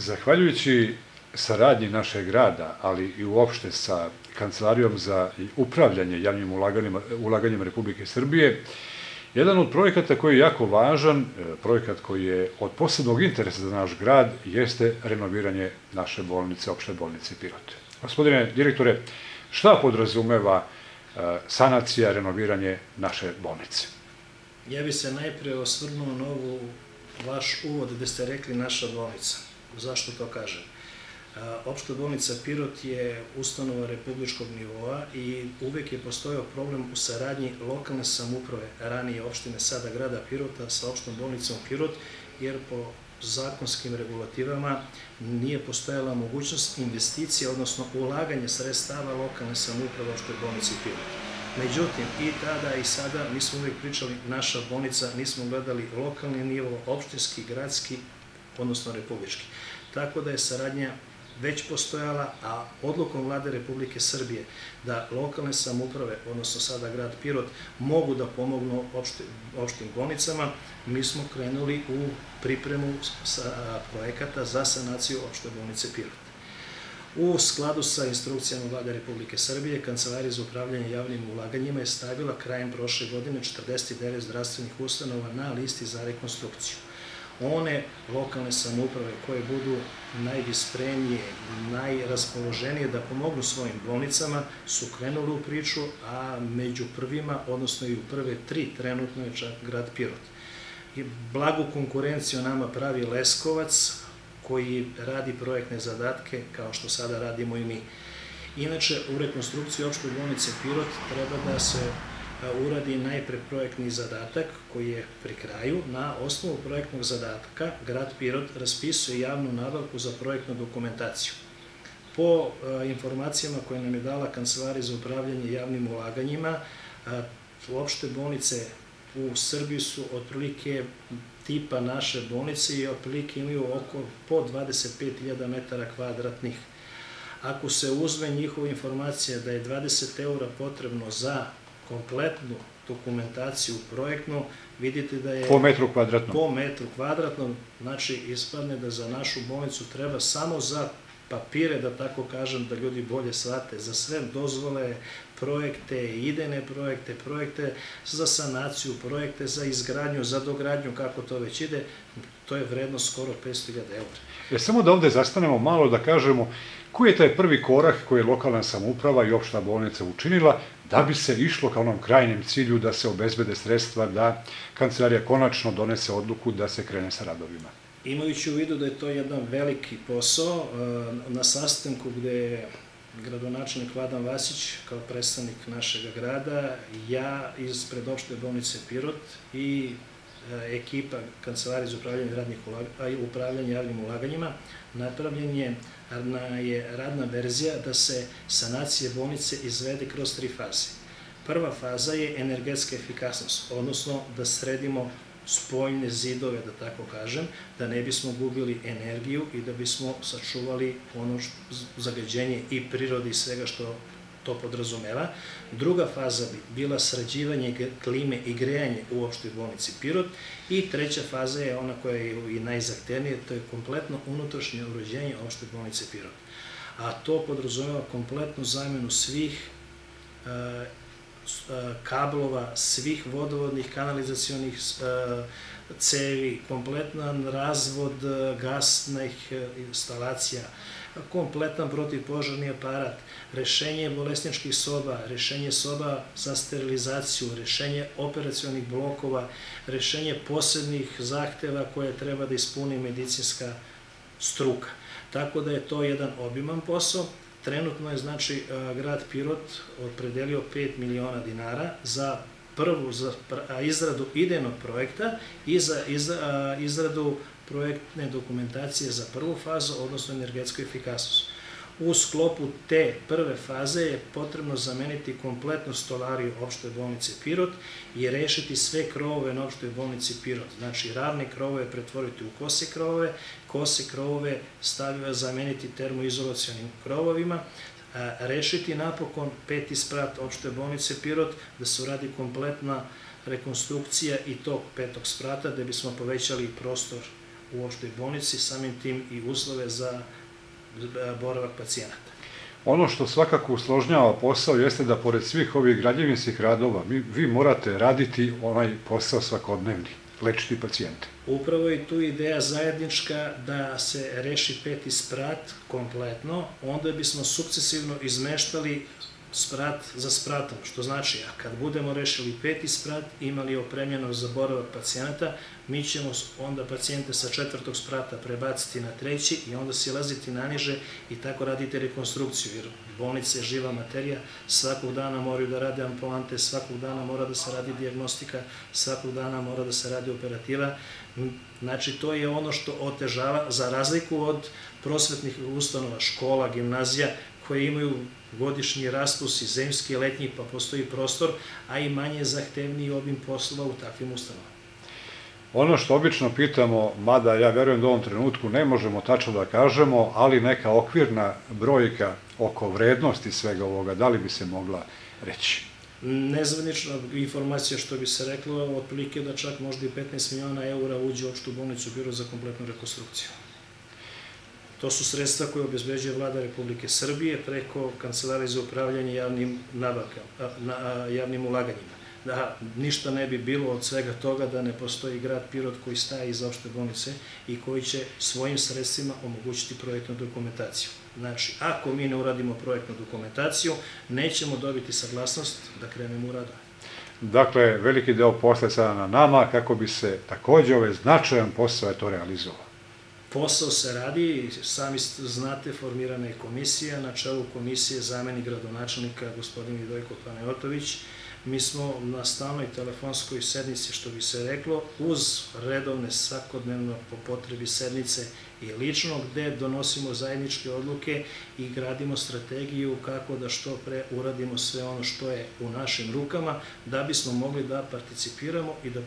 Zahvaljujući saradnji našeg grada, ali i uopšte sa Kancelarijom za upravljanje javnim ulaganjima, Republike Srbije, jedan od projekata koji je jako važan, e, projekat koji je od posebnog interesa za naš grad, jeste renoviranje naše bolnice, opšte bolnice Pirot. Gospodine direktore, šta podrazumeva e, sanacija, renoviranje naše bolnice? Ja bi se najpre osvrnuo na ovu vaš uvod gde ste rekli naša bolnica. Zašto to kažem? Opšta bolnica Pirot je ustanova republičkog nivoa i uvek je postojao problem u saradnji lokalne samuprave, ranije opštine sada grada Pirota sa opštom bolnicom Pirot, jer po zakonskim regulativama nije postojala mogućnost investicija, odnosno ulaganje sredstava lokalne samuprave opštoj bolnici Pirot. Međutim, i tada i sada mi smo uvijek pričali naša bolnica, nismo gledali lokalni nivo, opštinski, gradski, odnosno republički. Tako da je saradnja već postojala, a odlukom vlade Republike Srbije da lokalne samuprave, odnosno sada grad Pirot, mogu da pomognu opštim bolnicama, mi smo krenuli u pripremu projekata za sanaciju opšte bolnice Pirot. U skladu sa instrukcijama vlade Republike Srbije, Kancelarija za upravljanje javnim ulaganjima je stavila krajem prošle godine 49 zdravstvenih ustanova na listi za rekonstrukciju one lokalne samouprave koje budu najvispremnije, najraspoloženije da pomognu svojim bolnicama su krenuli u priču, a među prvima, odnosno i u prve tri trenutno je čak grad Pirot. I blagu konkurenciju nama pravi Leskovac, koji radi projektne zadatke kao što sada radimo i mi. Inače, u rekonstrukciji opšte bolnice Pirot treba da se uradi najpre projektni zadatak koji je pri kraju. Na osnovu projektnog zadatka grad Pirot raspisuje javnu nabavku za projektnu dokumentaciju. Po informacijama koje nam je dala Kancelarija za upravljanje javnim ulaganjima, uopšte bolnice u Srbiji su otprilike tipa naše bolnice i otprilike imaju oko po 25.000 metara kvadratnih. Ako se uzme njihova informacija da je 20 eura potrebno za kompletnu dokumentaciju projektnu, vidite da je... Po metru kvadratnom. Po metru kvadratnom, znači ispadne da za našu bolnicu treba samo za papire, da tako kažem, da ljudi bolje shvate, za sve dozvole, projekte, idejne projekte, projekte za sanaciju, projekte za izgradnju, za dogradnju, kako to već ide, to je vrednost skoro 500.000 eura. Ja, samo da ovde zastanemo malo da kažemo koji je taj prvi korak koji je lokalna samuprava i opšta bolnica učinila da bi se išlo ka onom krajnjem cilju da se obezbede sredstva da kancelarija konačno donese odluku da se krene sa radovima. Imajući u vidu da je to jedan veliki posao, eh, na sastanku gde je gradonačelnik Vladan Vasić kao predstavnik našeg grada, ja iz predopšte bolnice Pirot i eh, ekipa Kancelarije za upravljanje, radnih upravljanje javnim ulaganjima, napravljen je je radna verzija da se sanacije bolnice izvede kroz tri faze. Prva faza je energetska efikasnost, odnosno da sredimo spoljne zidove, da tako kažem, da ne bismo gubili energiju i da bismo sačuvali ono zagađenje i prirodi i svega što to podrazumeva. Druga faza bi bila srađivanje klime i grejanje u opštoj bolnici Pirot i treća faza je ona koja je i najzahtevnija, to je kompletno unutrašnje urođenje opšte bolnice Pirot. A to podrazumeva kompletnu zamenu svih e, e, kablova, svih vodovodnih, kanalizacionih e, cevi, kompletan razvod gasnih instalacija, kompletan protivpožarni aparat, rešenje bolesničkih soba, rešenje soba za sterilizaciju, rešenje operacionih blokova, rešenje posebnih zahteva koje treba da ispuni medicinska struka. Tako da je to jedan obiman posao. Trenutno je, znači, grad Pirot opredelio 5 miliona dinara za prvu za izradu idejnog projekta i za izradu projektne dokumentacije za prvu fazu, odnosno energetsku efikasnost. U sklopu te prve faze je potrebno zameniti kompletnu stolariju opšte bolnice Pirot i rešiti sve krovove na opštoj bolnici Pirot. Znači, ravne krovove pretvoriti u kose krovove, kose krovove stavio zameniti termoizolacijonim krovovima, rešiti napokon peti sprat opšte bolnice Pirot, da se uradi kompletna rekonstrukcija i tog petog sprata, da bismo povećali prostor u opštoj bolnici, samim tim i uslove za boravak pacijenata. Ono što svakako usložnjava posao jeste da pored svih ovih građevinskih radova vi morate raditi onaj posao svakodnevni, lečiti pacijente. Upravo je tu ideja zajednička da se reši peti sprat kompletno, onda bismo sukcesivno izmeštali sprat za spratom, što znači, a kad budemo rešili peti sprat, imali opremljeno za boravak pacijenata, mi ćemo onda pacijente sa četvrtog sprata prebaciti na treći i onda silaziti naniže i tako radite rekonstrukciju, jer bolnica je živa materija, svakog dana moraju da rade ambulante, svakog dana mora da se radi diagnostika, svakog dana mora da se radi operativa, znači to je ono što otežava, za razliku od prosvetnih ustanova, škola, gimnazija, koje imaju godišnji raspus i zemski, letnji, pa postoji prostor, a i manje zahtevniji obim poslova u takvim ustanovama. Ono što obično pitamo, mada ja verujem da u ovom trenutku ne možemo tačno da kažemo, ali neka okvirna brojka oko vrednosti svega ovoga, da li bi se mogla reći? Nezvanična informacija što bi se reklo, otprilike da čak možda i 15 miliona eura uđe u opštu bolnicu biro za kompletnu rekonstrukciju. To su sredstva koje obezbeđuje vlada Republike Srbije preko Kancelarije za upravljanje javnim nabavkama, na, javnim ulaganjima. Da ništa ne bi bilo od svega toga da ne postoji grad Pirot koji staje iza opšte bolnice i koji će svojim sredstvima omogućiti projektnu dokumentaciju. Znači, ako mi ne uradimo projektnu dokumentaciju, nećemo dobiti saglasnost da krenemo u radove. Dakle, veliki deo posle je sada na nama kako bi se takođe ovaj značajan posao to realizovao. Posao se radi, sami znate, formirana je komisija, na čelu komisije zameni gradonačelnika gospodin Vidojko Panajotović. Mi smo na stalnoj telefonskoj sednici, što bi se reklo, uz redovne svakodnevno po potrebi sednice i lično, gde donosimo zajedničke odluke i gradimo strategiju kako da što pre uradimo sve ono što je u našim rukama, da bismo mogli da participiramo i da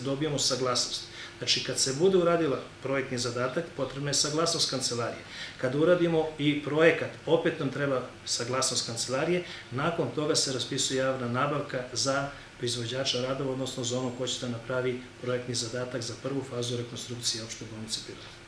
dobijemo saglasnost. Znači, kad se bude uradila projektni zadatak, potrebna je saglasnost kancelarije. Kad uradimo i projekat, opet nam treba saglasnost kancelarije, nakon toga se raspisuje javna nabavka za proizvođača radova, odnosno za ono ko će da napravi projektni zadatak za prvu fazu rekonstrukcije opšte bolnice Pirota.